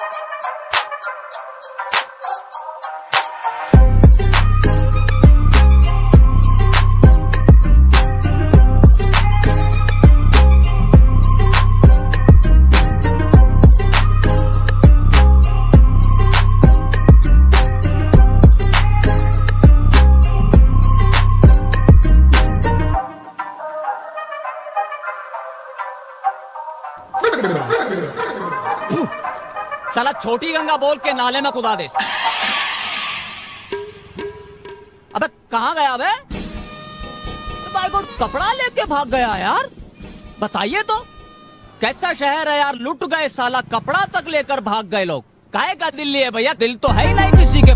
Gracias. साला छोटी गंगा बोल के नाले में कुदा दे अबे, कहाँ गया भाई को कपड़ा लेके भाग गया यार। बताइए तो कैसा शहर है यार? लुट गए साला, कपड़ा तक लेकर भाग गए लोग। काय का दिल्ली है भैया? दिल तो है ही नहीं किसी के